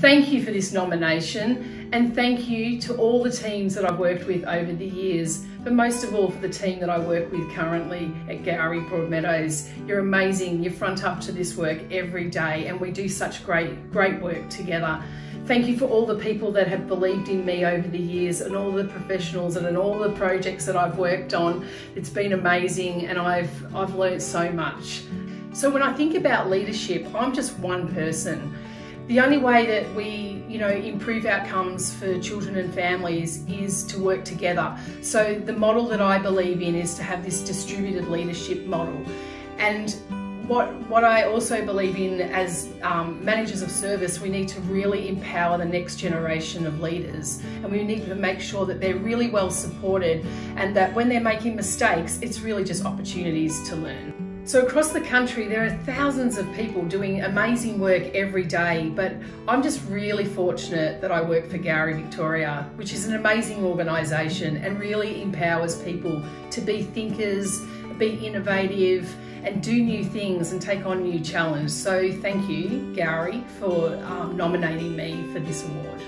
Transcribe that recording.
thank you for this nomination and thank you to all the teams that I've worked with over the years, but most of all for the team that I work with currently at Gowrie Broadmeadows. You're amazing, you front up to this work every day and we do such great, great work together. Thank you for all the people that have believed in me over the years and all the professionals and all the projects that I've worked on. It's been amazing and I've, I've learned so much. So when I think about leadership, I'm just one person. The only way that we, you know, improve outcomes for children and families is to work together. So the model that I believe in is to have this distributed leadership model. And what, what I also believe in as um, managers of service, we need to really empower the next generation of leaders and we need to make sure that they're really well supported and that when they're making mistakes, it's really just opportunities to learn. So across the country, there are thousands of people doing amazing work every day, but I'm just really fortunate that I work for Gowrie Victoria, which is an amazing organisation and really empowers people to be thinkers, be innovative, and do new things and take on new challenges. So thank you, Gowrie, for um, nominating me for this award.